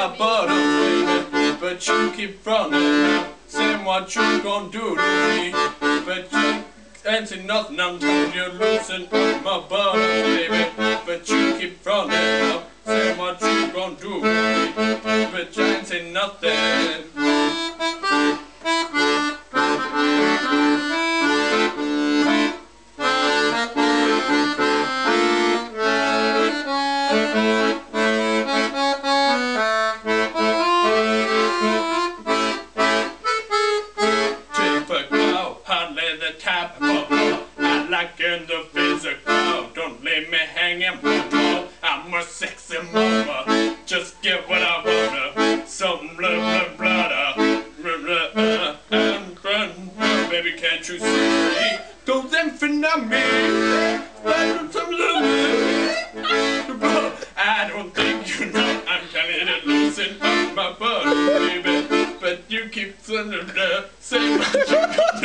my butter, baby. But you keep running, saying what you gonna do to me. But you ain't seen nothing, I'm telling you, losing up my butter, baby. But you keep running, saying what you gonna do to me. But you ain't seen nothing. Typical, the typical. I like in the physical. Don't leave me hanging, mama. I'm a sexy mama. Just get what I wanna. Some blah blah blah blah. blah, blah. Baby, can't you see? Me. I don't think you my baby. But you keep saying what.